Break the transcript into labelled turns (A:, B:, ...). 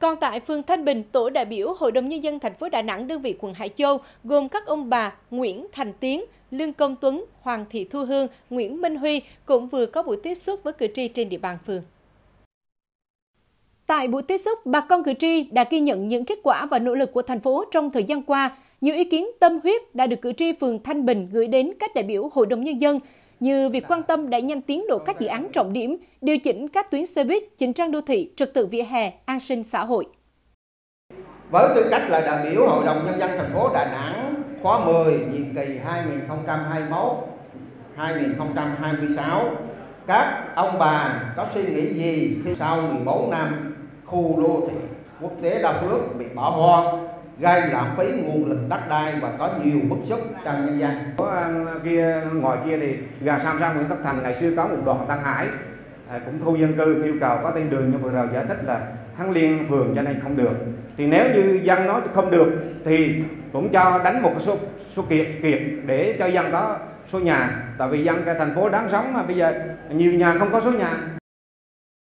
A: Còn tại phường Thanh Bình, tổ đại biểu Hội đồng Nhân dân thành phố Đà Nẵng đơn vị quận Hải Châu gồm các ông bà Nguyễn Thành Tiến, Lương Công Tuấn, Hoàng Thị Thu Hương, Nguyễn Minh Huy cũng vừa có buổi tiếp xúc với cử tri trên địa bàn phường. Tại buổi tiếp xúc, bà con cử tri đã ghi nhận những kết quả và nỗ lực của thành phố trong thời gian qua. Nhiều ý kiến tâm huyết đã được cử tri phường Thanh Bình gửi đến các đại biểu Hội đồng Nhân dân, như việc quan tâm đẩy nhanh tiến độ các dự án trọng điểm, điều chỉnh các tuyến xe buýt, chỉnh trang đô thị, trật tự vỉa hè, an sinh xã hội.
B: Với tư cách là đại biểu Hội đồng Nhân dân thành phố Đà Nẵng khóa 10, nhiệm kỳ 2021-2026, các ông bà có suy nghĩ gì khi sau 14 năm khu đô thị quốc tế Đa Phước bị bỏ hoang gây lãng phí nguồn lực đất đai và có nhiều bức xúc trong nhân dân.
C: Có kia, ngoài kia thì gần Sam Sam, Nguyễn Tất Thành ngày xưa có một đoạn Tăng Hải à, cũng khu dân cư yêu cầu có tên đường, nhưng vừa rồi giải thích là hắn liên phường cho nên không được. Thì nếu như dân nói không được thì cũng cho đánh một số số kiệt kiệt để cho dân có số nhà. Tại vì dân cái thành phố đáng sống mà, bây giờ nhiều nhà không có số nhà.